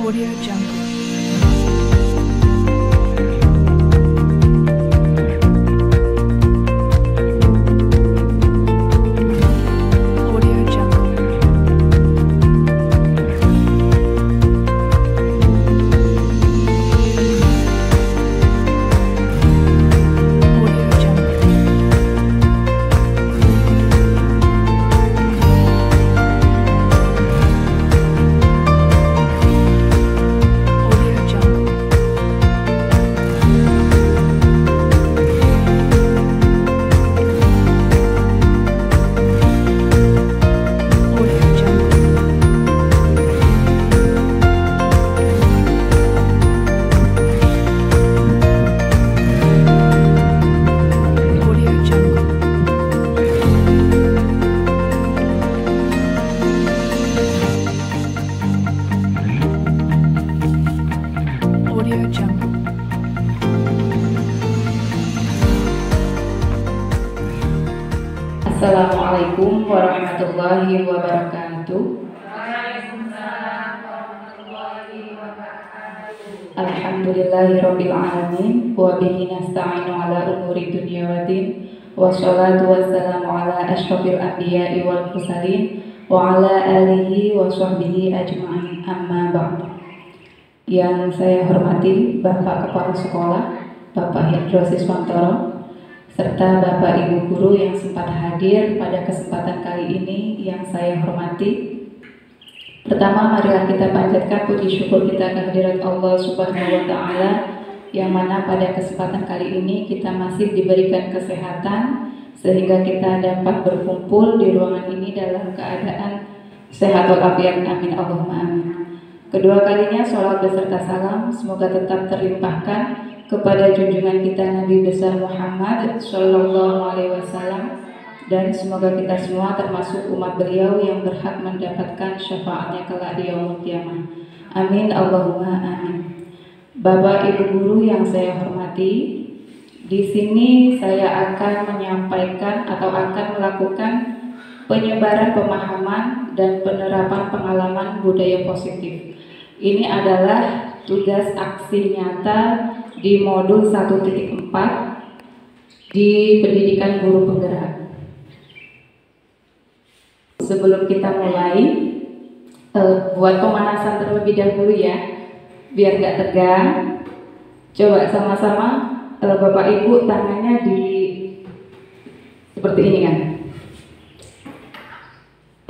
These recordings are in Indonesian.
Audio Jungle. Wassalatu wassalamu ala asyrafil anbiya'i wal mursalin wa ala alihi wa sahbihi ajma'in amma ba'du. Yang saya hormati Bapak Kepala Sekolah, Bapak Hendro Siswantoro, serta Bapak Ibu guru yang sempat hadir pada kesempatan kali ini yang saya hormati. Pertama, marilah kita panjatkan puji syukur kita kehadirat Allah Subhanahu wa taala yang mana pada kesempatan kali ini kita masih diberikan kesehatan sehingga kita dapat berkumpul di ruangan ini dalam keadaan sehat walafiat amin Allahumma amin. Kedua kalinya sholat beserta salam semoga tetap terlimpahkan kepada junjungan kita Nabi besar Muhammad Shallallahu Alaihi Wasallam dan semoga kita semua termasuk umat beliau yang berhak mendapatkan syafaatnya kelak di yaumul kiamah. Amin Allahumma amin. Bapak Ibu guru yang saya hormati, di sini saya akan menyampaikan atau akan melakukan penyebaran pemahaman dan penerapan pengalaman budaya positif. Ini adalah tugas aksi nyata di modul 1.4 di pendidikan guru penggerak. Sebelum kita mulai, eh, buat pemanasan terlebih dahulu ya, biar nggak tegang. Coba sama-sama eh, Bapak Ibu tangannya di seperti ini kan.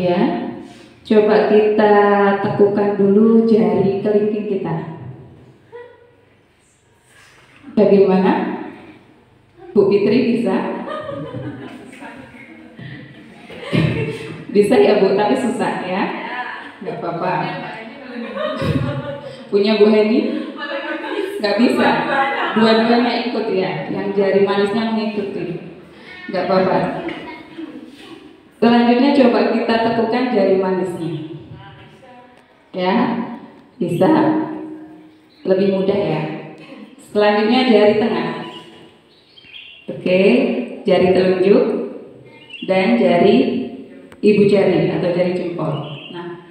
Ya, coba kita tekukan dulu jari kelingking kita. Bagaimana? Bu Fitri bisa? Bisa ya Bu, tapi susah ya. Nggak apa-apa. Punya Bu Heni? Nggak bisa. Dua-duanya ikut ya. Yang jari manisnya mengikuti. Nggak apa-apa. Selanjutnya coba kita tekukan jari manisnya. Ya, bisa. Lebih mudah ya. Selanjutnya jari tengah. Oke, jari telunjuk dan jari ibu jari atau jari jempol. Nah,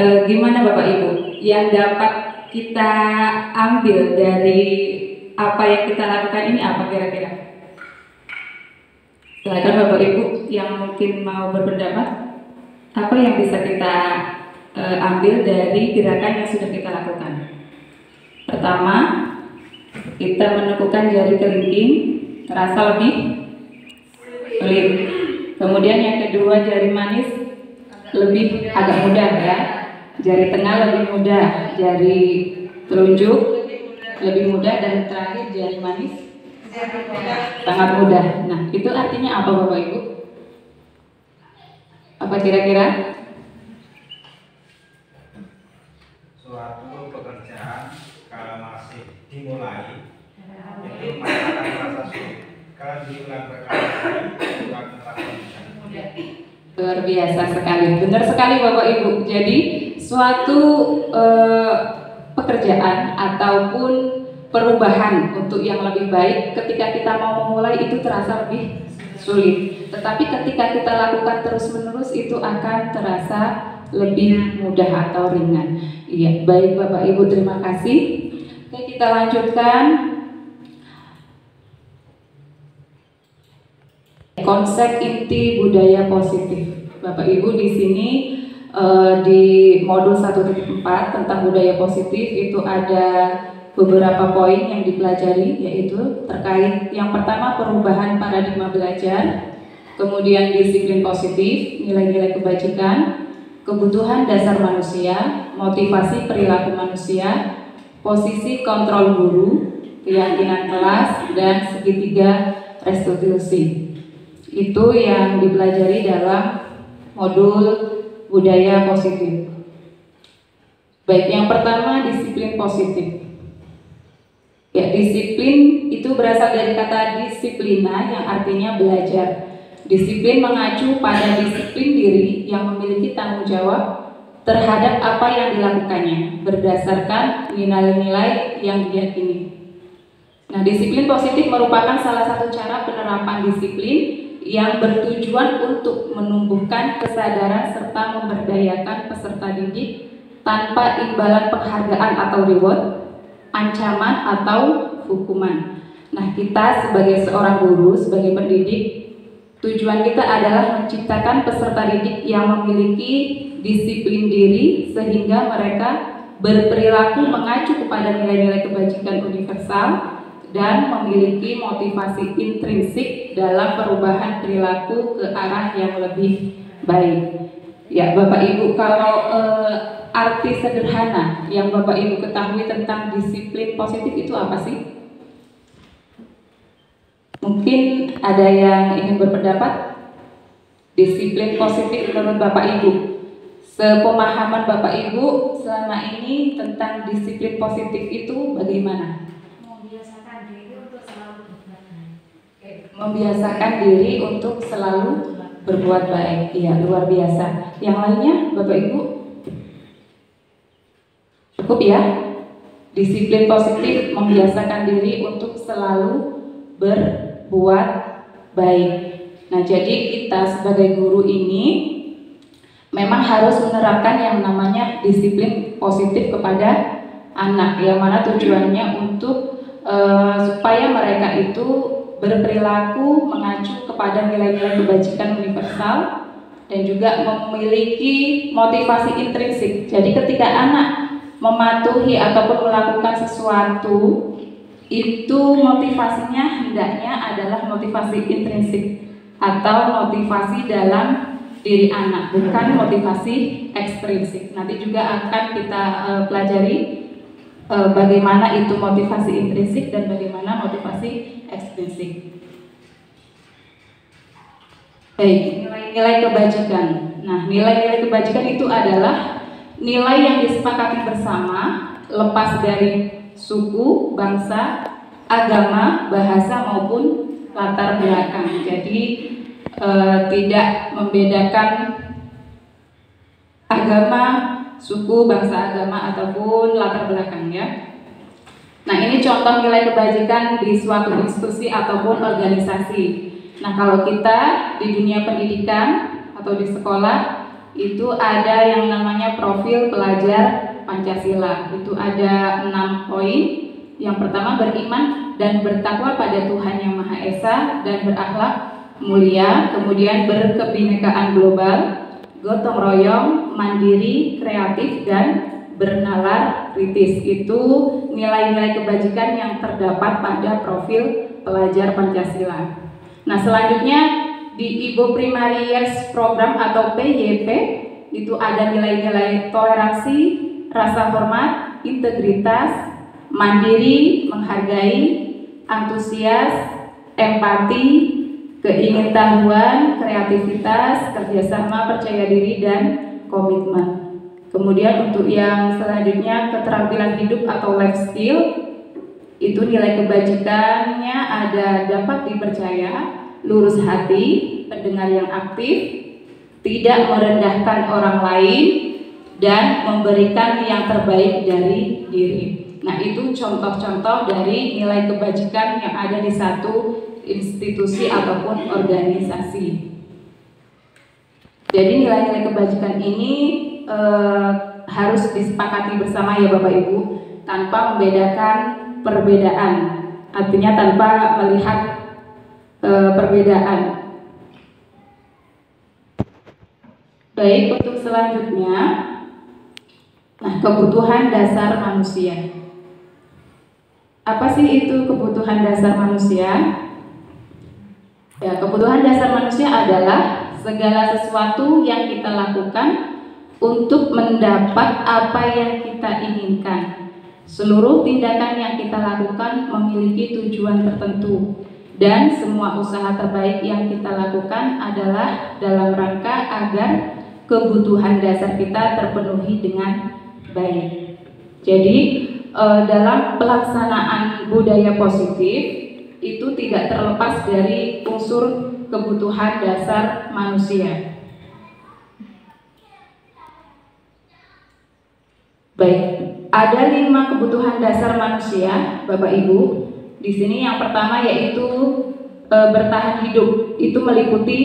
eh, gimana Bapak Ibu? Yang dapat kita ambil dari apa yang kita lakukan ini apa kira-kira? Silakan Bapak Ibu yang mungkin mau berpendapat, apa yang bisa kita eh, ambil dari gerakan yang sudah kita lakukan? Pertama, kita menekukan jari kelingking, terasa lebih sulit. Kemudian yang kedua jari manis lebih agak mudah ya. Jari tengah lebih mudah, jari telunjuk lebih mudah dan terakhir jari manis sangat mudah. Nah, itu artinya apa Bapak Ibu? Apa kira-kira? suatu pekerjaan kalau masih dimulai itu maka akan merasa sulit kalau diulang berkali-kali akan mudah Luar biasa sekali, benar sekali Bapak Ibu. Jadi suatu eh, pekerjaan ataupun perubahan untuk yang lebih baik ketika kita mau memulai itu terasa lebih sulit. Tetapi ketika kita lakukan terus-menerus itu akan terasa lebih mudah atau ringan. Iya, baik Bapak Ibu terima kasih. Oke, kita lanjutkan konsep inti budaya positif. Bapak Ibu di sini eh, di modul 1.4 tentang budaya positif itu ada beberapa poin yang dipelajari yaitu terkait yang pertama perubahan paradigma belajar, kemudian disiplin positif, nilai-nilai kebajikan, kebutuhan dasar manusia, motivasi perilaku manusia, posisi kontrol guru, keyakinan kelas, dan segitiga restitusi. Itu yang dipelajari dalam modul budaya positif. Baik, yang pertama disiplin positif. Ya, disiplin itu berasal dari kata disiplina yang artinya belajar. Disiplin mengacu pada disiplin diri yang memiliki tanggung jawab terhadap apa yang dilakukannya berdasarkan nilai-nilai yang diyakini. Nah, disiplin positif merupakan salah satu cara penerapan disiplin yang bertujuan untuk menumbuhkan kesadaran serta memberdayakan peserta didik tanpa imbalan penghargaan atau reward ancaman atau hukuman. Nah, kita sebagai seorang guru, sebagai pendidik, tujuan kita adalah menciptakan peserta didik yang memiliki disiplin diri sehingga mereka berperilaku mengacu kepada nilai-nilai kebajikan universal dan memiliki motivasi intrinsik dalam perubahan perilaku ke arah yang lebih baik. Ya, Bapak Ibu, kalau eh, arti sederhana yang Bapak Ibu ketahui tentang disiplin positif itu apa sih? Mungkin ada yang ingin berpendapat disiplin positif menurut Bapak Ibu. Sepemahaman Bapak Ibu selama ini tentang disiplin positif itu bagaimana? membiasakan diri untuk selalu berbuat baik. Membiasakan diri untuk selalu berbuat baik. Iya, luar biasa. Yang lainnya, Bapak Ibu? Cukup ya? Disiplin positif membiasakan diri untuk selalu berbuat baik. Nah, jadi kita sebagai guru ini memang harus menerapkan yang namanya disiplin positif kepada anak yang mana tujuannya untuk eh, supaya mereka itu berperilaku mengacu kepada nilai-nilai kebajikan universal dan juga memiliki motivasi intrinsik. Jadi ketika anak mematuhi ataupun melakukan sesuatu itu motivasinya hendaknya adalah motivasi intrinsik atau motivasi dalam diri anak bukan motivasi ekstrinsik. Nanti juga akan kita eh, pelajari eh, bagaimana itu motivasi intrinsik dan bagaimana motivasi ekstrinsik. Baik, nilai-nilai kebajikan. Nah, nilai-nilai kebajikan itu adalah nilai yang disepakati bersama lepas dari suku, bangsa, agama, bahasa maupun latar belakang. Jadi eh, tidak membedakan agama, suku, bangsa, agama ataupun latar belakang ya. Nah, ini contoh nilai kebajikan di suatu institusi ataupun organisasi. Nah, kalau kita di dunia pendidikan atau di sekolah itu ada yang namanya profil pelajar Pancasila. Itu ada enam poin. Yang pertama beriman dan bertakwa pada Tuhan Yang Maha Esa dan berakhlak mulia, kemudian berkebinekaan global, gotong royong, mandiri, kreatif dan bernalar kritis. Itu nilai-nilai kebajikan yang terdapat pada profil pelajar Pancasila. Nah, selanjutnya di Ibu Primarias Program atau PYP itu ada nilai-nilai toleransi, rasa hormat, integritas, mandiri, menghargai, antusias, empati, keingintahuan, kreativitas, kerjasama, percaya diri, dan komitmen. Kemudian untuk yang selanjutnya keterampilan hidup atau life skill itu nilai kebajikannya ada dapat dipercaya, lurus hati, pendengar yang aktif, tidak merendahkan orang lain, dan memberikan yang terbaik dari diri. Nah, itu contoh-contoh dari nilai kebajikan yang ada di satu institusi ataupun organisasi. Jadi nilai-nilai kebajikan ini eh, harus disepakati bersama ya Bapak Ibu tanpa membedakan perbedaan. Artinya tanpa melihat eh, perbedaan. Baik, untuk selanjutnya Nah, kebutuhan dasar manusia. Apa sih itu kebutuhan dasar manusia? Ya, kebutuhan dasar manusia adalah segala sesuatu yang kita lakukan untuk mendapat apa yang kita inginkan. Seluruh tindakan yang kita lakukan memiliki tujuan tertentu dan semua usaha terbaik yang kita lakukan adalah dalam rangka agar kebutuhan dasar kita terpenuhi dengan baik. Jadi eh, dalam pelaksanaan budaya positif itu tidak terlepas dari unsur kebutuhan dasar manusia. Baik, ada lima kebutuhan dasar manusia, Bapak Ibu. Di sini yang pertama yaitu e, bertahan hidup. Itu meliputi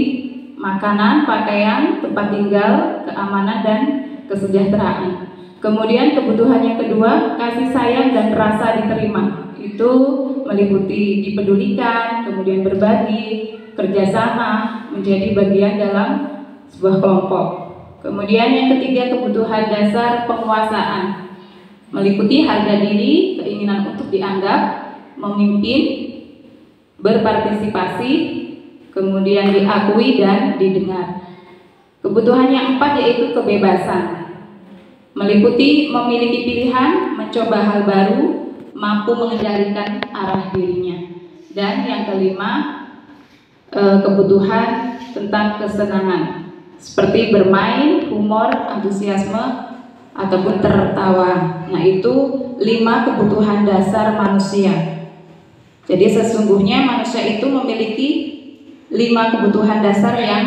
makanan, pakaian, tempat tinggal, keamanan dan kesejahteraan. Kemudian kebutuhan yang kedua, kasih sayang dan rasa diterima. Itu meliputi dipedulikan, kemudian berbagi, kerjasama, menjadi bagian dalam sebuah kelompok. Kemudian yang ketiga, kebutuhan dasar penguasaan. Meliputi harga diri, keinginan untuk dianggap, memimpin, berpartisipasi, kemudian diakui dan didengar. Kebutuhan yang empat yaitu kebebasan meliputi memiliki pilihan, mencoba hal baru, mampu mengendalikan arah dirinya. Dan yang kelima, eh, kebutuhan tentang kesenangan, seperti bermain, humor, antusiasme, ataupun tertawa. Nah, itu lima kebutuhan dasar manusia. Jadi sesungguhnya manusia itu memiliki lima kebutuhan dasar yang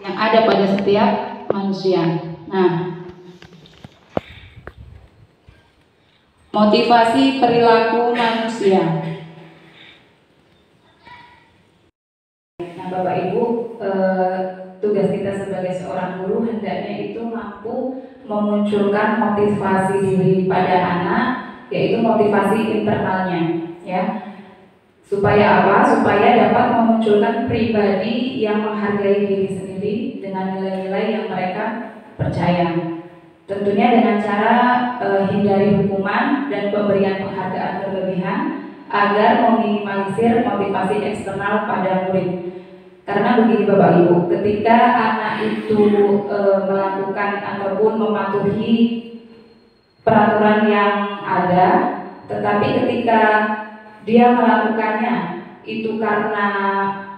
yang ada pada setiap manusia. Nah, motivasi perilaku manusia. Nah, Bapak Ibu, eh, tugas kita sebagai seorang guru hendaknya itu mampu memunculkan motivasi diri pada anak, yaitu motivasi internalnya, ya. Supaya apa? Supaya dapat memunculkan pribadi yang menghargai diri sendiri dengan nilai-nilai yang mereka percaya. Tentunya dengan cara e, hindari hukuman dan pemberian penghargaan berlebihan agar meminimalisir motivasi eksternal pada murid. Karena begini Bapak Ibu, ketika anak itu e, melakukan ataupun mematuhi peraturan yang ada, tetapi ketika dia melakukannya itu karena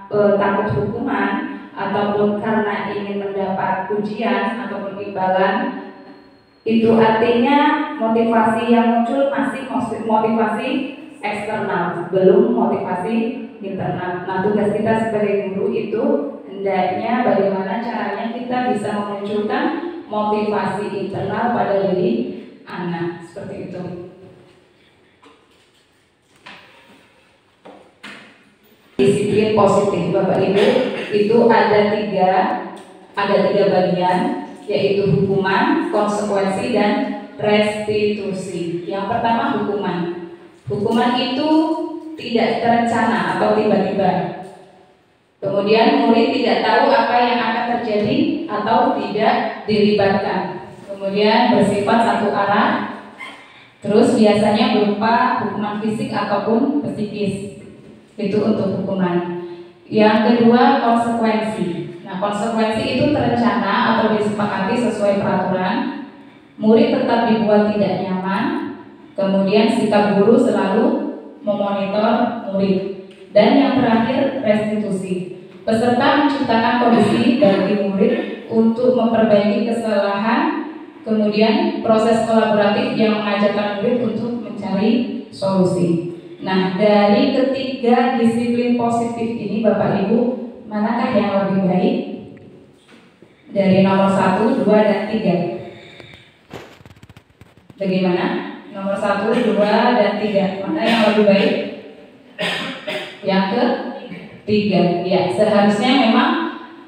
e, takut hukuman ataupun karena ingin mendapat pujian ataupun imbalan itu artinya motivasi yang muncul masih motivasi eksternal. Belum motivasi internal. Nah tugas kita sebagai guru itu hendaknya bagaimana caranya kita bisa memunculkan motivasi internal pada diri anak. Seperti itu. Disiplin positif Bapak Ibu. Itu ada tiga ada tiga bagian yaitu hukuman, konsekuensi dan restitusi. Yang pertama hukuman. Hukuman itu tidak terencana atau tiba-tiba. Kemudian murid tidak tahu apa yang akan terjadi atau tidak dilibatkan. Kemudian bersifat satu arah. Terus biasanya berupa hukuman fisik ataupun psikis. Itu untuk hukuman. Yang kedua konsekuensi. Nah, konsekuensi itu terencana atau disepakati sesuai peraturan. Murid tetap dibuat tidak nyaman. Kemudian sikap guru selalu memonitor murid. Dan yang terakhir restitusi. Peserta menciptakan kondisi bagi murid untuk memperbaiki kesalahan, kemudian proses kolaboratif yang mengajarkan murid untuk mencari solusi. Nah, dari ketiga disiplin positif ini, Bapak Ibu, manakah yang lebih baik? Dari nomor satu, dua, dan tiga. Bagaimana? Nomor satu, dua, dan tiga. Mana yang lebih baik? Yang ke tiga. Ya, seharusnya memang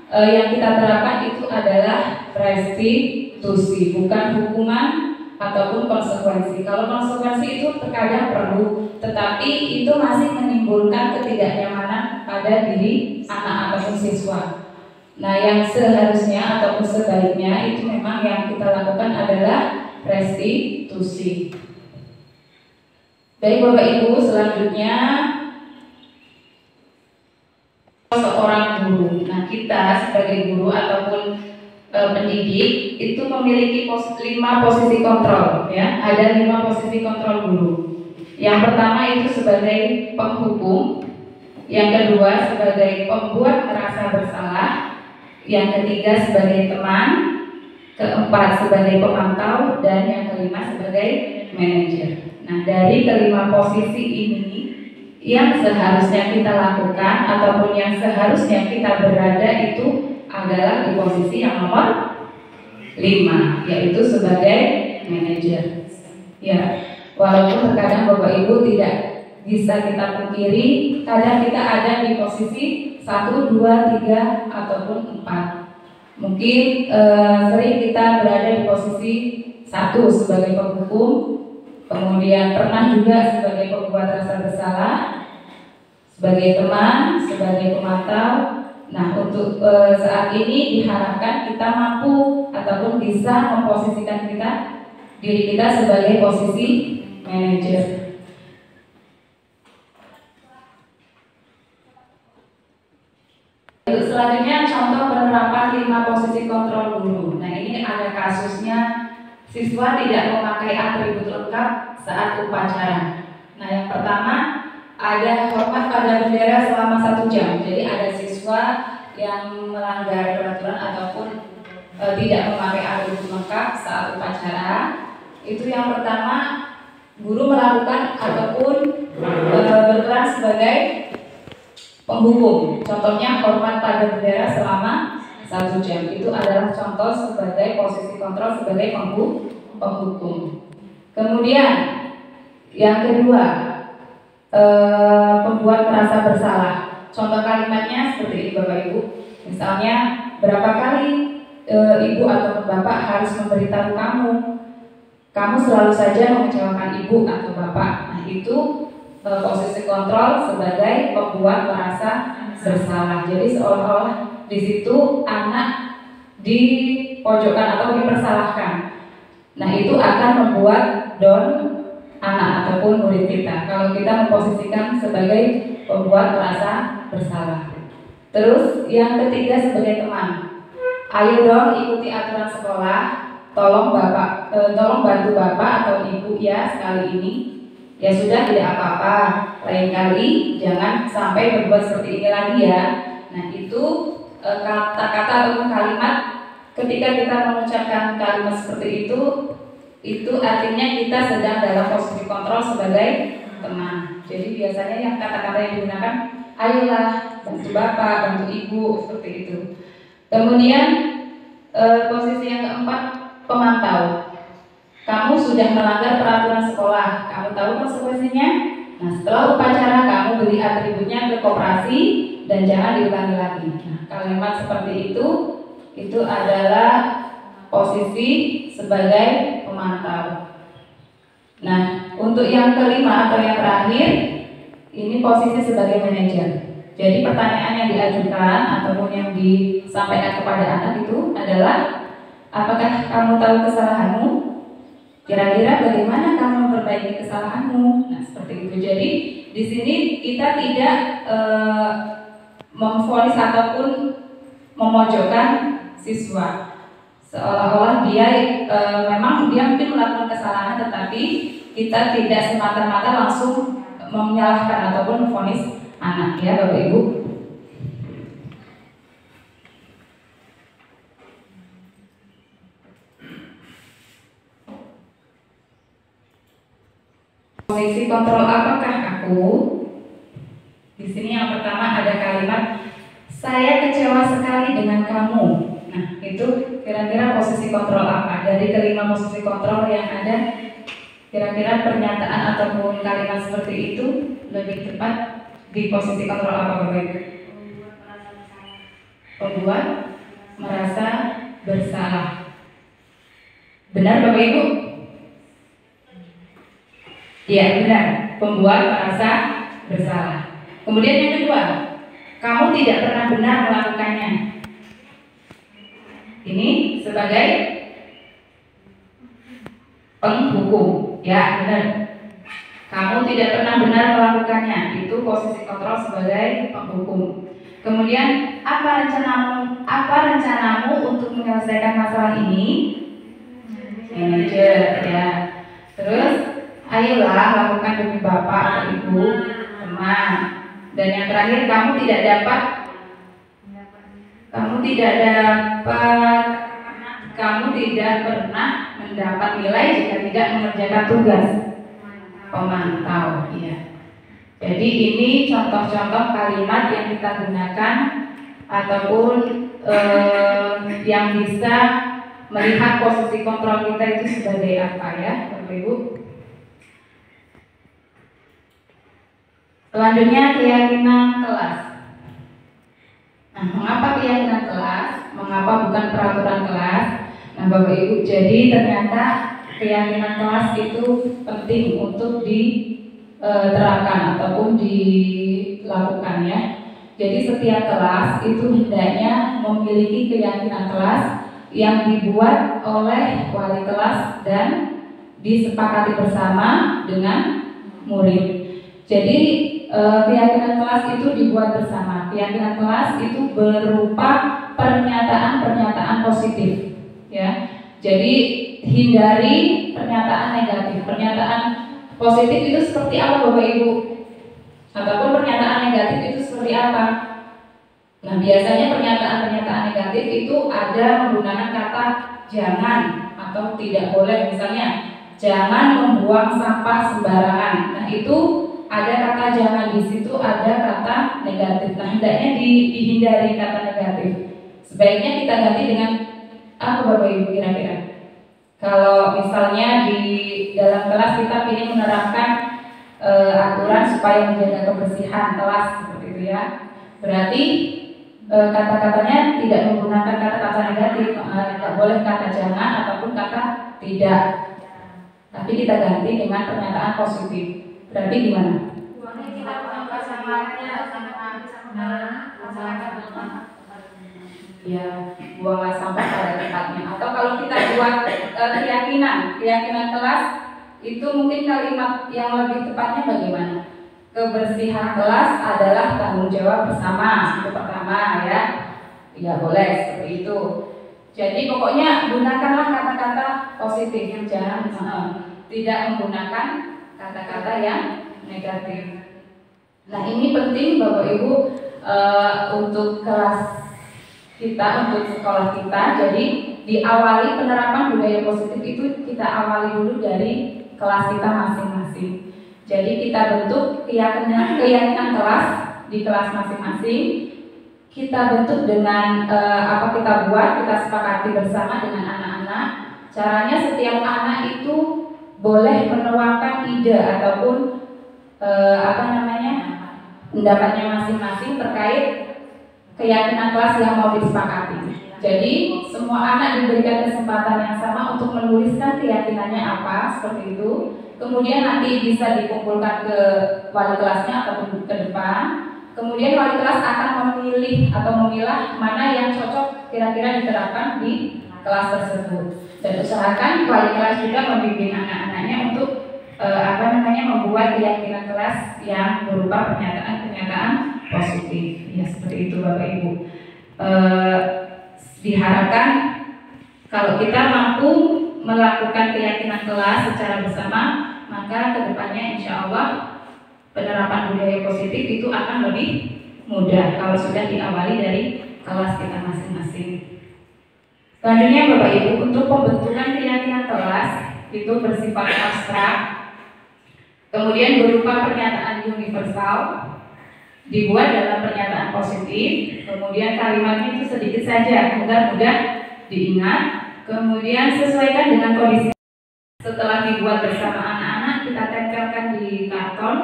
eh, yang kita terapkan itu adalah restitusi, bukan hukuman ataupun konsekuensi. Kalau konsekuensi itu terkadang perlu, tetapi itu masih menimbulkan ketidaknyamanan pada diri anak ataupun siswa. Nah, yang seharusnya ataupun sebaiknya itu memang yang kita lakukan adalah restitusi. Baik Bapak Ibu, selanjutnya seorang guru. Nah, kita sebagai guru ataupun e, pendidik itu memiliki pos, lima posisi kontrol, ya. Ada lima posisi kontrol guru. Yang pertama itu sebagai penghukum, yang kedua sebagai pembuat merasa bersalah, yang ketiga sebagai teman, keempat sebagai pemantau, dan yang kelima sebagai manajer. Nah, dari kelima posisi ini yang seharusnya kita lakukan ataupun yang seharusnya kita berada itu adalah di posisi yang nomor 5 yaitu sebagai manajer. Ya, walaupun terkadang Bapak Ibu tidak bisa kita pungkiri, kadang kita ada di posisi 1, 2, 3 ataupun 4. Mungkin eh, sering kita berada di posisi satu sebagai penghukum, kemudian pernah juga sebagai pembuat rasa bersalah, sebagai teman, sebagai pemantau. Nah, untuk e, saat ini diharapkan kita mampu ataupun bisa memposisikan kita diri kita sebagai posisi manajer. Selanjutnya contoh penerapan lima posisi kontrol guru. Nah ini ada kasusnya siswa tidak memakai atribut lengkap saat upacara. Nah yang pertama ada hormat pada bendera selama satu jam. Jadi ada siswa yang melanggar peraturan ataupun e, tidak memakai atribut lengkap saat upacara. Itu yang pertama guru melakukan ataupun e, berperan sebagai penghukum. Contohnya hormat pada bendera selama satu jam. Itu adalah contoh sebagai posisi kontrol sebagai penghukum. Kemudian yang kedua eh, pembuat merasa bersalah. Contoh kalimatnya seperti ini Bapak Ibu. Misalnya berapa kali eh, ibu atau bapak harus memberitahu kamu kamu selalu saja mengecewakan ibu atau bapak. Nah itu uh, posisi kontrol sebagai pembuat merasa bersalah. Jadi seolah-olah di situ anak dipojokkan atau dipersalahkan. Nah itu akan membuat don anak ataupun murid kita. Kalau kita memposisikan sebagai pembuat merasa bersalah. Terus yang ketiga sebagai teman. Ayo dong ikuti aturan sekolah. Tolong bapak, eh, tolong bantu bapak atau ibu ya sekali ini ya sudah tidak apa-apa lain kali jangan sampai berbuat seperti ini lagi ya nah itu kata-kata ataupun kalimat ketika kita mengucapkan kalimat seperti itu itu artinya kita sedang dalam posisi kontrol sebagai teman jadi biasanya yang kata-kata yang digunakan ayolah bantu bapak bantu ibu seperti itu kemudian e, posisi yang keempat pemantau kamu sudah melanggar peraturan sekolah. Kamu tahu konsekuensinya? Nah, setelah upacara kamu beri atributnya ke koperasi dan jangan diulangi lagi. Nah, kalimat seperti itu itu adalah posisi sebagai pemantau. Nah, untuk yang kelima atau yang terakhir ini posisi sebagai manajer. Jadi pertanyaan yang diajukan ataupun yang disampaikan kepada anak itu adalah apakah kamu tahu kesalahanmu? Kira-kira bagaimana kamu memperbaiki kesalahanmu? Nah, seperti itu. Jadi di sini kita tidak e, memfonis ataupun memojokkan siswa. Seolah-olah dia e, memang dia mungkin melakukan kesalahan, tetapi kita tidak semata-mata langsung menyalahkan ataupun memfonis anak ya, Bapak Ibu. Posisi kontrol apakah aku? Di sini yang pertama ada kalimat saya kecewa sekali dengan kamu. Nah, itu kira-kira posisi kontrol apa? Dari kelima posisi kontrol yang ada, kira-kira pernyataan ataupun kalimat seperti itu lebih tepat di posisi kontrol apa Bapak Ibu? Pembuat merasa bersalah. Benar Bapak Ibu? Ya benar, pembuat merasa bersalah. Kemudian yang kedua, kamu tidak pernah benar melakukannya. Ini sebagai penghukum, ya benar. Kamu tidak pernah benar melakukannya, itu posisi kontrol sebagai penghukum. Kemudian apa rencanamu? Apa rencanamu untuk menyelesaikan masalah ini? Manajer, ya. Terus, ayolah lakukan demi bapak ibu, teman. Dan yang terakhir, kamu tidak dapat, kamu tidak dapat, kamu tidak pernah mendapat nilai jika tidak mengerjakan tugas pemantau ya. Jadi ini contoh-contoh kalimat yang kita gunakan ataupun eh, yang bisa melihat posisi kontrol kita itu sebagai apa ya, Bapak Ibu. Selanjutnya keyakinan kelas. Nah, mengapa keyakinan kelas? Mengapa bukan peraturan kelas? Nah, Bapak Ibu, jadi ternyata keyakinan kelas itu penting untuk diterapkan ataupun dilakukan ya. Jadi setiap kelas itu hendaknya memiliki keyakinan kelas yang dibuat oleh wali kelas dan disepakati bersama dengan murid. Jadi eh, keyakinan kelas itu dibuat bersama. Keyakinan kelas itu berupa pernyataan-pernyataan positif, ya. Jadi hindari pernyataan negatif. Pernyataan positif itu seperti apa Bapak Ibu? Ataupun pernyataan negatif itu seperti apa? Nah, biasanya pernyataan-pernyataan negatif itu ada menggunakan kata jangan atau tidak boleh misalnya jangan membuang sampah sembarangan. Nah, itu ada kata jangan di situ ada kata negatif. Nah, hendaknya di, dihindari kata negatif. Sebaiknya kita ganti dengan apa Bapak Ibu kira-kira? Kalau misalnya di dalam kelas kita ingin menerapkan e, aturan supaya menjaga kebersihan kelas seperti itu ya. Berarti e, kata-katanya tidak menggunakan kata-kata negatif, e, tidak boleh kata jangan ataupun kata tidak. Tapi kita ganti dengan pernyataan positif. Berarti gimana? Ya buanglah sampah pada tempatnya. Atau kalau kita buat e, keyakinan keyakinan kelas itu mungkin kalimat yang lebih tepatnya bagaimana? Kebersihan kelas adalah tanggung jawab bersama itu pertama ya. Ya boleh seperti itu. Jadi pokoknya gunakanlah kata-kata positif jangan uh, tidak menggunakan kata-kata yang negatif nah ini penting bapak ibu uh, untuk kelas kita untuk sekolah kita. Jadi diawali penerapan budaya positif itu kita awali dulu dari kelas kita masing-masing. Jadi kita bentuk keyakinan keyakinan kelas di kelas masing-masing. Kita bentuk dengan e, apa kita buat, kita sepakati bersama dengan anak-anak. Caranya setiap anak itu boleh menuangkan ide ataupun e, apa namanya pendapatnya masing-masing terkait keyakinan kelas yang mau disepakati. Jadi semua anak diberikan kesempatan yang sama untuk menuliskan keyakinannya apa seperti itu. Kemudian nanti bisa dikumpulkan ke wali kelasnya ataupun ke depan. Kemudian wali kelas akan memilih atau memilah mana yang cocok kira-kira diterapkan di kelas tersebut. Dan usahakan wali kelas juga membimbing anak-anaknya untuk eh, apa namanya membuat keyakinan kelas yang berupa pernyataan-pernyataan positif ya seperti itu bapak ibu e, diharapkan kalau kita mampu melakukan keyakinan kelas secara bersama maka ke depannya insya Allah penerapan budaya positif itu akan lebih mudah kalau sudah diawali dari kelas kita masing-masing. Selanjutnya Bapak Ibu untuk pembentukan keyakinan kelas itu bersifat abstrak, kemudian berupa pernyataan universal, dibuat dalam pernyataan positif, kemudian kalimatnya itu sedikit saja agar mudah diingat, kemudian sesuaikan dengan kondisi. Setelah dibuat bersama anak-anak kita tempelkan di karton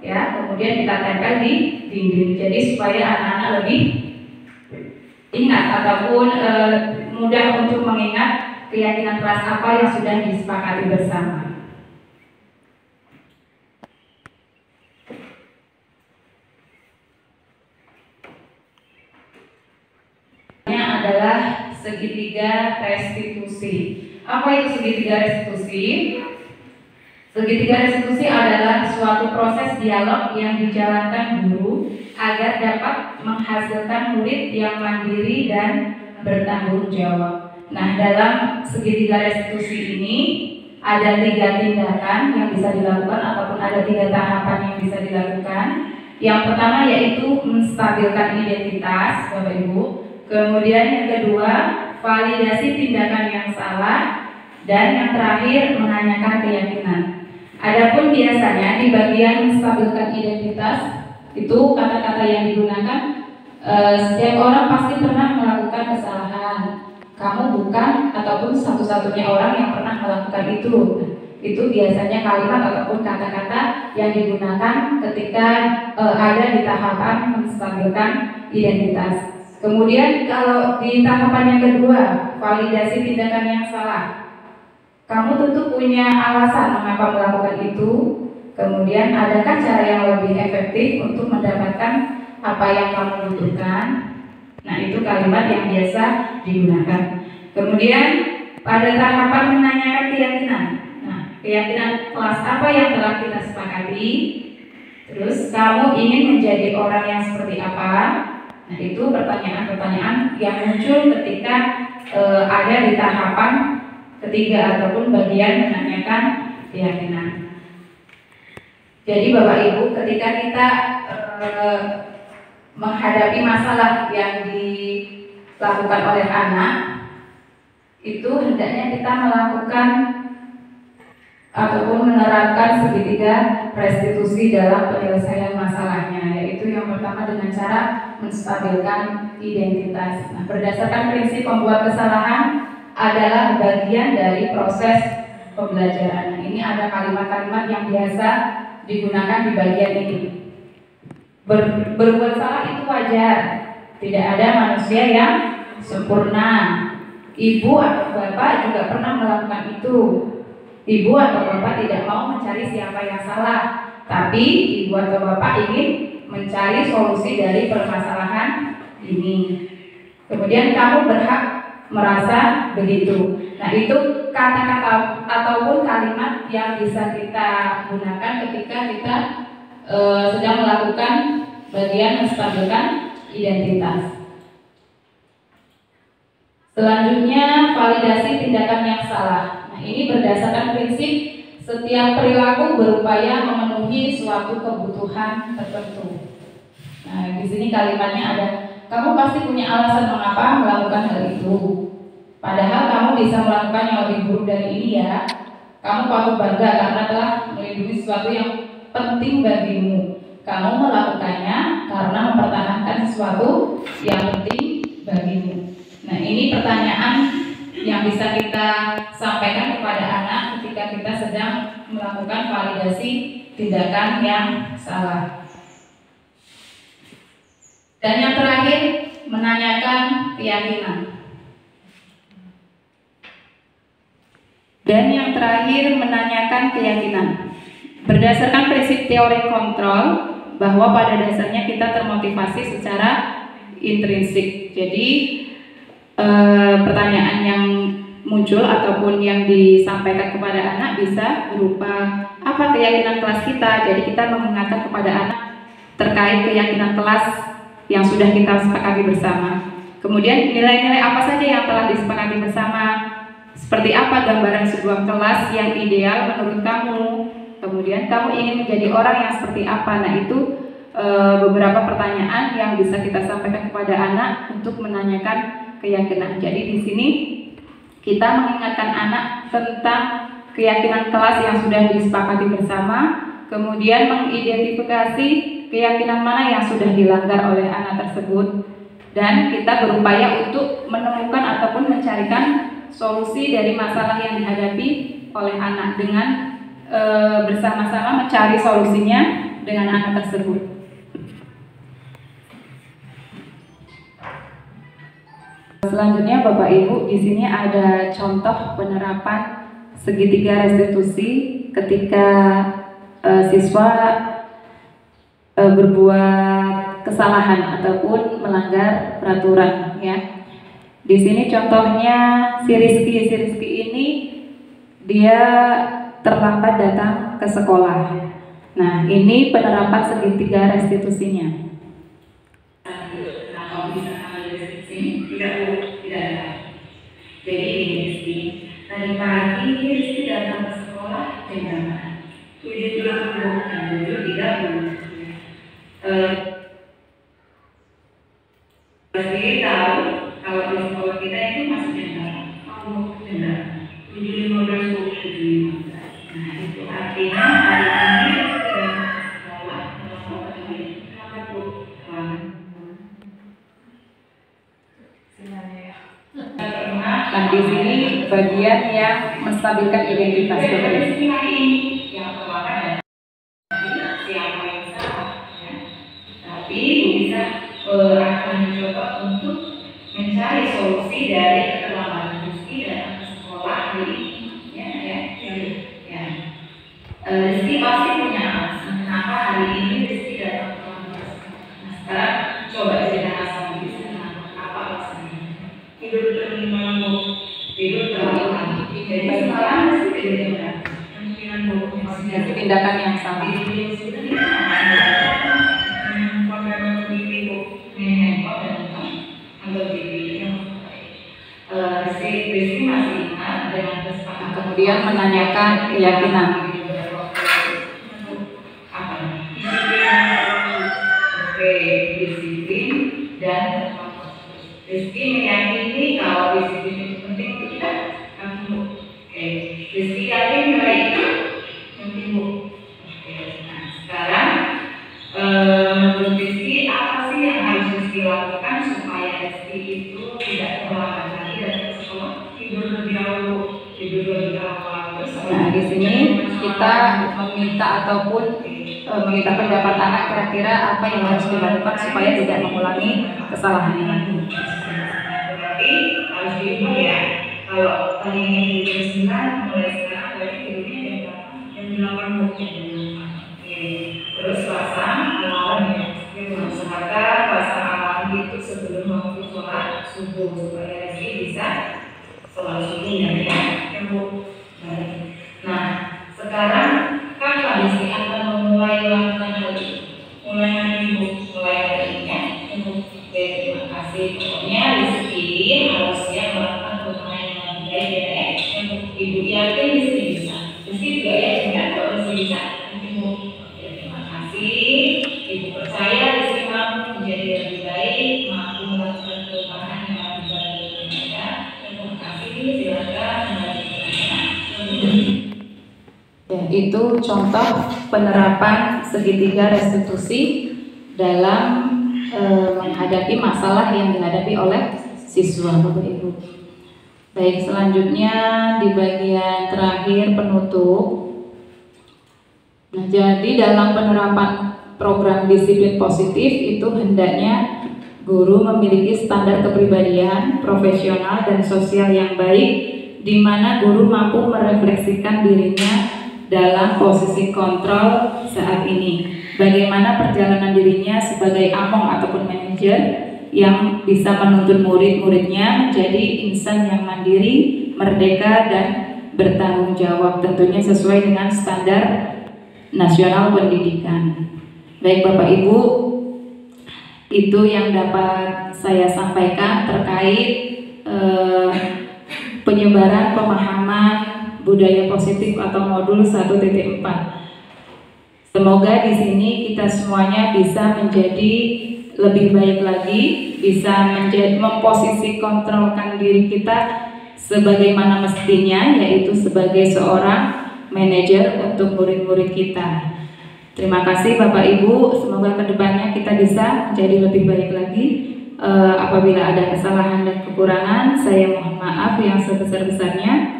ya. Kemudian kita tempel di dinding. Jadi supaya anak-anak lebih ingat ataupun eh, mudah untuk mengingat keyakinan kelas apa yang sudah disepakati bersama. Ini adalah segitiga restitusi. Apa itu segitiga restitusi? Segitiga restitusi adalah suatu proses dialog yang dijalankan guru agar dapat menghasilkan murid yang mandiri dan bertanggung jawab. Nah, dalam segitiga restitusi ini ada tiga tindakan yang bisa dilakukan ataupun ada tiga tahapan yang bisa dilakukan. Yang pertama yaitu menstabilkan identitas, Bapak Ibu. Kemudian yang kedua, validasi tindakan yang salah. Dan yang terakhir, menanyakan keyakinan. Adapun biasanya di bagian menstabilkan identitas itu kata-kata yang digunakan eh, setiap orang pasti pernah melakukan kesalahan. Kamu bukan ataupun satu-satunya orang yang pernah melakukan itu. Itu biasanya kalimat ataupun kata-kata yang digunakan ketika eh, ada di tahapan menstabilkan identitas. Kemudian kalau di tahapan yang kedua, validasi tindakan yang salah. Kamu tentu punya alasan mengapa melakukan itu. Kemudian adakah cara yang lebih efektif untuk mendapatkan apa yang kamu butuhkan? Nah, itu kalimat yang biasa digunakan. Kemudian pada tahapan menanyakan keyakinan. Nah, keyakinan kelas apa yang telah kita sepakati? Terus kamu ingin menjadi orang yang seperti apa? Nah, itu pertanyaan-pertanyaan yang muncul ketika eh, ada di tahapan ketiga ataupun bagian menanyakan keyakinan. Jadi Bapak Ibu, ketika kita eh, menghadapi masalah yang dilakukan oleh anak, itu hendaknya kita melakukan ataupun menerapkan segitiga restitusi dalam penyelesaian masalahnya, yaitu yang pertama dengan cara menstabilkan identitas. Nah, berdasarkan prinsip pembuat kesalahan adalah bagian dari proses pembelajaran. Nah, ini ada kalimat-kalimat yang biasa digunakan di bagian ini. Ber, berbuat salah itu wajar. Tidak ada manusia yang sempurna. Ibu atau bapak juga pernah melakukan itu. Ibu atau bapak tidak mau mencari siapa yang salah, tapi ibu atau bapak ingin mencari solusi dari permasalahan ini. Kemudian kamu berhak merasa begitu. Nah, itu kata-kata ataupun kalimat yang bisa kita gunakan ketika kita e, sedang melakukan bagian menstabilkan identitas. Selanjutnya, validasi tindakan yang ini berdasarkan prinsip setiap perilaku berupaya memenuhi suatu kebutuhan tertentu. Nah, di sini kalimatnya ada, kamu pasti punya alasan mengapa melakukan hal itu. Padahal kamu bisa melakukan yang lebih buruk dari ini ya. Kamu patut bangga karena telah melindungi sesuatu yang penting bagimu. Kamu melakukannya karena mempertahankan sesuatu yang penting bagimu. Nah, ini pertanyaan yang bisa kita sampaikan kepada anak ketika kita sedang melakukan validasi tindakan yang salah. Dan yang terakhir, menanyakan keyakinan. Dan yang terakhir, menanyakan keyakinan. Berdasarkan prinsip teori kontrol, bahwa pada dasarnya kita termotivasi secara intrinsik. Jadi, e, pertanyaan yang muncul ataupun yang disampaikan kepada anak bisa berupa apa keyakinan kelas kita. Jadi, kita mengingatkan kepada anak terkait keyakinan kelas yang sudah kita sepakati bersama. Kemudian nilai-nilai apa saja yang telah disepakati bersama? Seperti apa gambaran sebuah kelas yang ideal menurut kamu? Kemudian kamu ingin menjadi orang yang seperti apa? Nah itu e, beberapa pertanyaan yang bisa kita sampaikan kepada anak untuk menanyakan keyakinan. Jadi di sini kita mengingatkan anak tentang keyakinan kelas yang sudah disepakati bersama, kemudian mengidentifikasi keyakinan mana yang sudah dilanggar oleh anak tersebut, dan kita berupaya untuk menemukan ataupun mencarikan solusi dari masalah yang dihadapi oleh anak dengan e, bersama-sama mencari solusinya dengan anak tersebut. Selanjutnya Bapak Ibu, di sini ada contoh penerapan segitiga restitusi ketika eh, siswa eh, berbuat kesalahan ataupun melanggar peraturan ya. Di sini contohnya si Rizky, si Rizky ini dia terlambat datang ke sekolah. Nah, ini penerapan segitiga restitusinya. Nah, kalau bisa ambil dari sini, tidak tidak ada. Jadi ini Rizky. Tadi pagi Rizky datang ke sekolah jam berapa? Tujuh tiga puluh, tujuh tiga puluh. Eh, Rizky tahu kalau di sekolah kita itu masih jam berapa? Oh, jam berapa? Tujuh lima belas, tujuh lima belas. Nah, itu artinya menstabilkan identitas berarti nah di sini kita meminta ataupun eh, meminta pendapat anak kira-kira apa yang harus dilakukan supaya tidak mengulangi kesalahan ini. Berarti harus diubah ya. Kalau ini jam sembilan, mulai sekarang berarti? Jam delapan mungkin. Subuh bisa sholat subuhnya ya. Ya contoh penerapan segitiga restitusi dalam eh, menghadapi masalah yang dihadapi oleh siswa Bapak Ibu. Baik, selanjutnya di bagian terakhir penutup. Nah, jadi dalam penerapan program disiplin positif itu hendaknya guru memiliki standar kepribadian, profesional dan sosial yang baik di mana guru mampu merefleksikan dirinya dalam posisi kontrol saat ini. Bagaimana perjalanan dirinya sebagai among ataupun manajer yang bisa menuntun murid-muridnya menjadi insan yang mandiri, merdeka dan bertanggung jawab tentunya sesuai dengan standar nasional pendidikan. Baik Bapak Ibu, itu yang dapat saya sampaikan terkait eh, penyebaran pemahaman budaya positif atau modul 1.4. Semoga di sini kita semuanya bisa menjadi lebih baik lagi, bisa menjadi memposisi kontrolkan diri kita sebagaimana mestinya, yaitu sebagai seorang manajer untuk murid-murid kita. Terima kasih Bapak Ibu, semoga ke depannya kita bisa menjadi lebih baik lagi. Eh, apabila ada kesalahan dan kekurangan, saya mohon maaf yang sebesar-besarnya.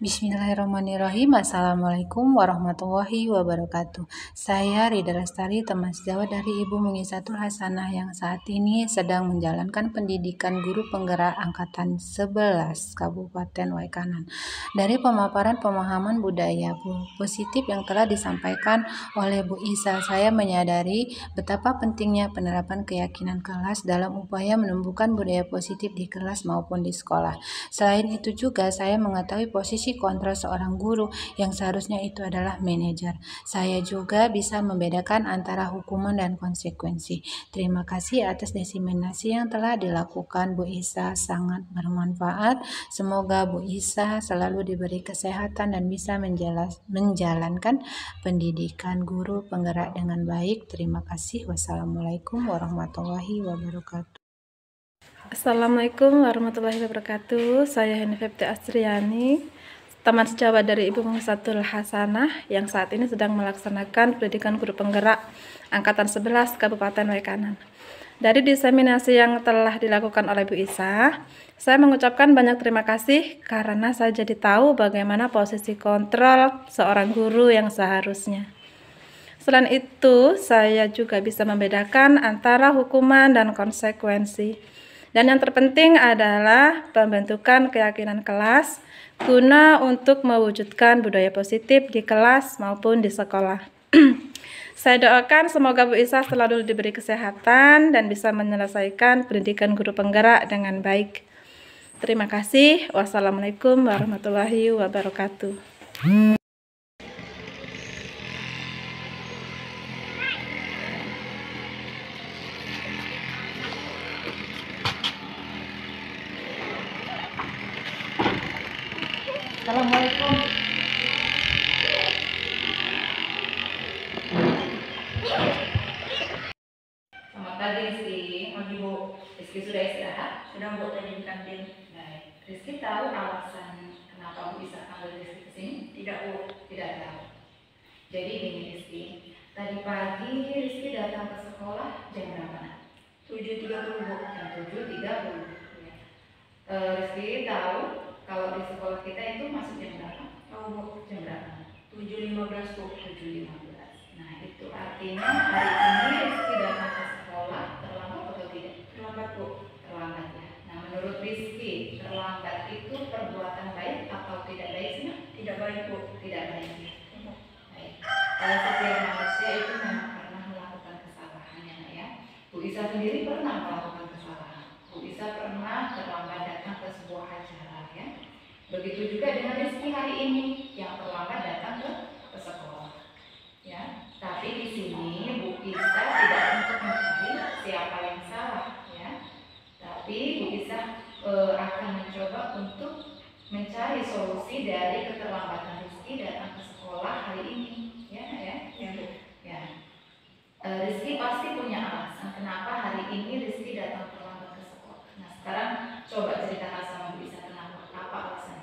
Bismillahirrahmanirrahim. Assalamualaikum warahmatullahi wabarakatuh. Saya Rida Lestari, teman sejawat dari Ibu Mungisatul Hasanah yang saat ini sedang menjalankan pendidikan guru penggerak angkatan 11 Kabupaten Waikanan. Dari pemaparan pemahaman budaya positif yang telah disampaikan oleh Bu Isa, saya menyadari betapa pentingnya penerapan keyakinan kelas dalam upaya menumbuhkan budaya positif di kelas maupun di sekolah. Selain itu juga saya mengetahui posisi kontrol seorang guru yang seharusnya itu adalah manajer. Saya juga bisa membedakan antara hukuman dan konsekuensi. Terima kasih atas diseminasi yang telah dilakukan Bu Isa sangat bermanfaat. Semoga Bu Isa selalu diberi kesehatan dan bisa menjalas, menjalankan pendidikan guru penggerak dengan baik. Terima kasih. Wassalamualaikum warahmatullahi wabarakatuh. Assalamualaikum warahmatullahi wabarakatuh. Saya Henifepti Astriani teman sejawat dari Ibu Musatul Hasanah yang saat ini sedang melaksanakan pendidikan guru penggerak Angkatan 11 Kabupaten Waikanan. Dari diseminasi yang telah dilakukan oleh Bu Isa, saya mengucapkan banyak terima kasih karena saya jadi tahu bagaimana posisi kontrol seorang guru yang seharusnya. Selain itu, saya juga bisa membedakan antara hukuman dan konsekuensi. Dan yang terpenting adalah pembentukan keyakinan kelas guna untuk mewujudkan budaya positif di kelas maupun di sekolah. Saya doakan semoga Bu Isa selalu diberi kesehatan dan bisa menyelesaikan pendidikan guru penggerak dengan baik. Terima kasih. Wassalamualaikum warahmatullahi wabarakatuh. Assalamualaikum. Selamat pagi Rizky. Pagi Bu. Rizky sudah istirahat? Sudah Bu tadi di kantin. Baik. Rizky tahu alasan kenapa Bu bisa panggil Rizky ke sini? Tidak Bu. Tidak tahu. Jadi gini Rizky. Tadi pagi Rizky datang ke sekolah jam berapa? 7.30 Bu. Jam 7.30. Ya. Eh, Rizky tahu kalau di sekolah kita itu masuk jam berapa? Oh, Bu. Jam berapa? 7.15 Bu. 7.15. Nah, itu artinya hari ini Rizky datang ke sekolah terlambat atau tidak? Terlambat, Bu. Terlambat ya. Nah, menurut Rizky, terlambat itu perbuatan baik atau tidak baik sih? Tidak baik, Bu. Tidak baik. ya. Baik. Kalau setiap manusia itu memang pernah melakukan kesalahan ya, Nak, ya. Bu Isa sendiri pernah melakukan kesalahan. Bu Isa pernah terlambat datang ke sebuah acara ya. Begitu juga dengan Rizky hari ini yang terlambat datang ke, ke sekolah. Ya, tapi di sini Bu Isa tidak untuk mencari siapa yang salah ya. Tapi Bu Isa eh, akan mencoba untuk mencari solusi dari keterlambatan Rizky datang ke sekolah hari ini ya ya ya. Ya. Eh, Rizky pasti punya alasan kenapa hari ini Rizky datang terlambat ke sekolah. Nah sekarang coba ceritakan sama Bu Isa kenapa apa alasannya?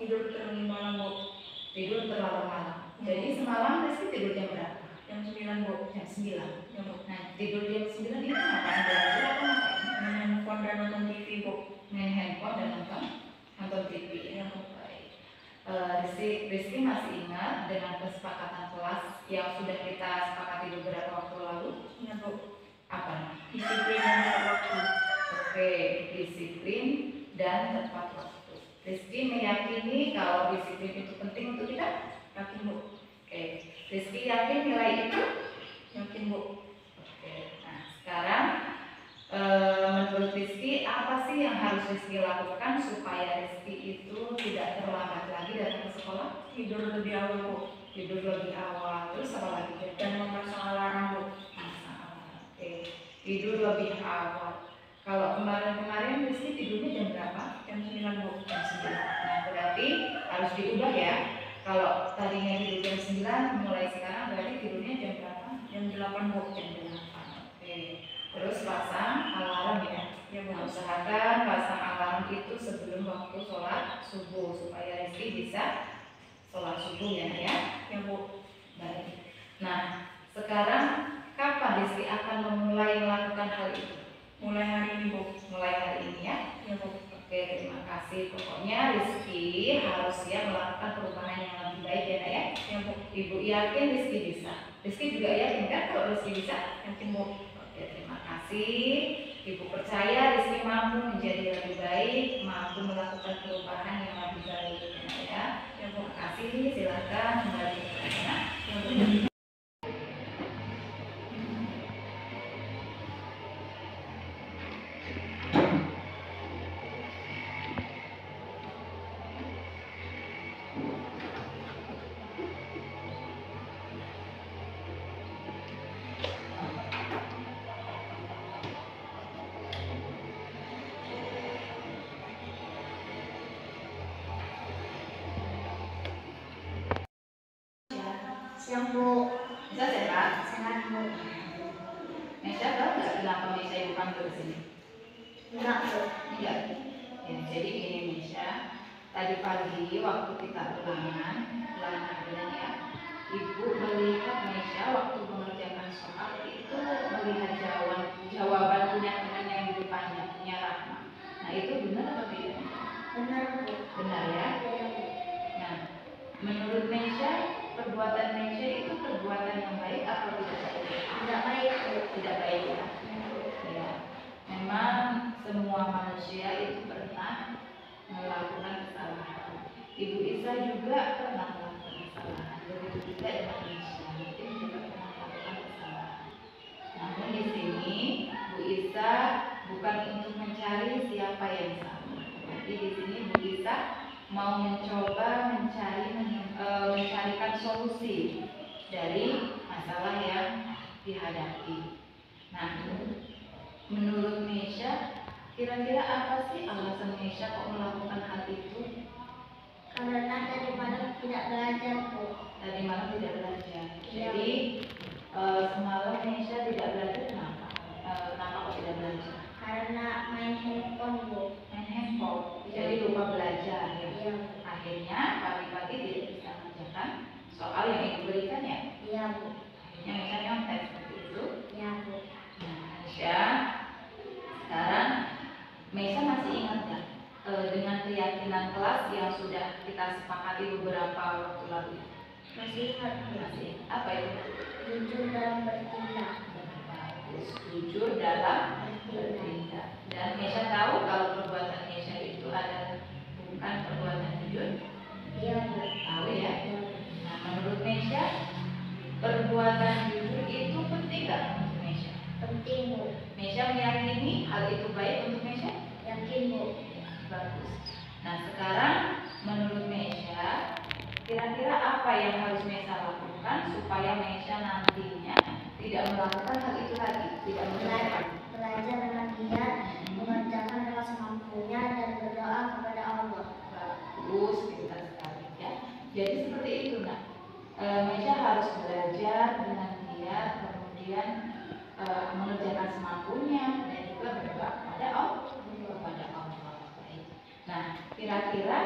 Tidur terlalu malam Bu. Tidur terlalu malam. Jadi semalam Rizky tidur jam berapa? Jam 9 Bu. Jam 9. Ya, Bu. Nah tidur jam 9 itu ngapain? Belajar ngapain? Main handphone dan nonton TV Bu. Main handphone dan nonton nonton TV ya Bu. Baik. Rizky, Rizky masih ingat dengan kesepakatan kelas yang sudah kita sepakati beberapa waktu lalu? Iya Bu. Apa? Disiplin dan tepat waktu. Oke, disiplin dan tepat waktu. Rizky meyakini kalau disiplin itu penting untuk kita? Yakin Bu. Oke, Rizky yakin nilai itu? Yakin Bu. Oke, nah sekarang eh, menurut Rizky apa sih yang harus Rizky lakukan supaya Rizky itu tidak terlambat lagi datang ke sekolah? Tidur lebih awal Bu. Tidur lebih awal. Terus apa lagi? Dan memasang alarm Bu. Masang alarm. Oke. Tidur lebih awal. Kalau kemarin-kemarin Rizky tidurnya jam berapa? Jam 9 Bu. Jam 9. Nah berarti harus diubah ya. Kalau tadinya tidur jam 9, mulai sekarang berarti tidurnya jam berapa? Jam 8 Bu. Jam 8. Oke. Terus pasang alarm ya. Ya Bu. Usahakan pasang alarm itu sebelum waktu sholat subuh supaya Rizky bisa sholat subuh ya ya. Ya Bu. Baik. Nah sekarang kapan Rizky akan memulai melakukan hal itu? Mulai hari ini Bu. Mulai hari ini ya. Ya Bu. Oke. Terima kasih. Pokoknya Rizky harus ya melakukan perubahan yang lebih baik ya Nak ya. Yang Ibu yakin Rizky bisa. Rizky juga yakin kan kalau Rizky bisa? Yakin Bu. Oke, terima kasih. Ibu percaya Rizky mampu menjadi lebih baik, mampu melakukan perubahan yang lebih baik ya Nak ya. Terima kasih. Silakan kembali ke kelas. Siang Bu, Bisa sehat? sehat Bu. Mesya tahu nggak kenapa Mesya ibu panggil ke sini? Enggak Bu. Enggak. Ya, jadi gini Mesya, tadi pagi waktu kita ulangan, ulangan harian ya, ibu melihat Mesya waktu mengerjakan soal itu melihat jawaban jawaban punya teman yang di depannya punya Rahma. Nah itu benar atau tidak? Benar. Benar ya. Iya. Nah, menurut Mesya perbuatan Mesya itu perbuatan yang baik atau tidak baik? Tidak baik. Tidak baik ya. Ya, memang semua manusia itu pernah melakukan kesalahan. Ibu Isa juga pernah melakukan kesalahan. Begitu juga dengan Isya, mungkin juga pernah melakukan kesalahan. Namun di sini Bu Isa bukan untuk mencari siapa yang salah. Tapi di sini Bu Isa mau mencoba mencari men- eh, mencarikan solusi dari masalah yang dihadapi. Nah, menurut Mesya, kira-kira apa sih alasan Mesya kok melakukan hal itu? Karena dari malam tidak belajar Bu. Tadi malam tidak belajar. Iya. Jadi eh, semalam Mesya tidak belajar kenapa? Eh, kenapa kok tidak belajar? Karena main handphone Bu. Main handphone. Jadi lupa belajar. Ya. Iya. Akhirnya pagi-pagi tidak bisa mengerjakan soal yang ibu berikan ya. Iya Bu. Akhirnya Mesya nyontek seperti itu. Iya Bu. Nah, Mesya, sekarang Mesya masih ingat nggak eh, dengan keyakinan kelas yang sudah kita sepakati beberapa waktu lalu? Masih ingat. Masih ingat. apa itu? Jujur dalam bertindak. Bagus, jujur dalam bertindak. Dan Mesya tahu kalau perbuatan Mesya itu adalah bukan perbuatan jujur. Iya Bu. Tahu ya? Iya. Nah, menurut Mesya, perbuatan jujur itu penting nggak untuk Mesya? Penting Bu. Mesya meyakini hal itu baik untuk Mesya? Yakin Bu. Bagus. Nah sekarang menurut Mesya, kira-kira apa yang harus Mesya lakukan supaya Mesya nantinya tidak melakukan hal itu lagi, tidak melakukan. belajar dengan giat, mengerjakan dengan semampunya Bagus, sekali ya. Jadi seperti itu nak. E, Mesya harus belajar dengan giat, kemudian e, mengerjakan semampunya dan juga berdoa kepada Allah. Kepada Allah. Baik. Nah, kira-kira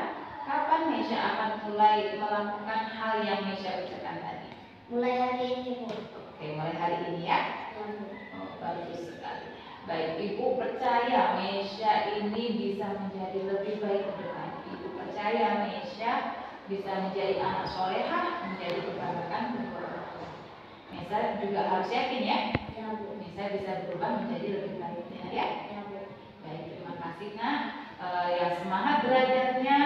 kapan Mesya akan mulai melakukan hal yang Mesya ucapkan tadi? Mulai hari ini Bu. Oke, mulai hari ini ya. Ya Bu. Oh, bagus sekali. Baik, Ibu percaya Mesya ini bisa menjadi lebih baik ke depan. Percaya Mesya bisa menjadi anak solehah, menjadi kebanggaan kedua orang tua. Mesya juga harus yakin ya, Ya. Mesya bisa berubah menjadi lebih baik ya. Ya. Baik, terima kasih nak. Eh, yang semangat belajarnya,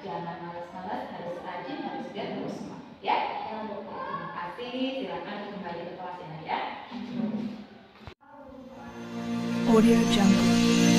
jangan malas-malas, harus rajin, harus giat, harus semangat ya. Ya. Terima kasih, silakan kembali ke kelas ya Nak, ya. Audio Jungle.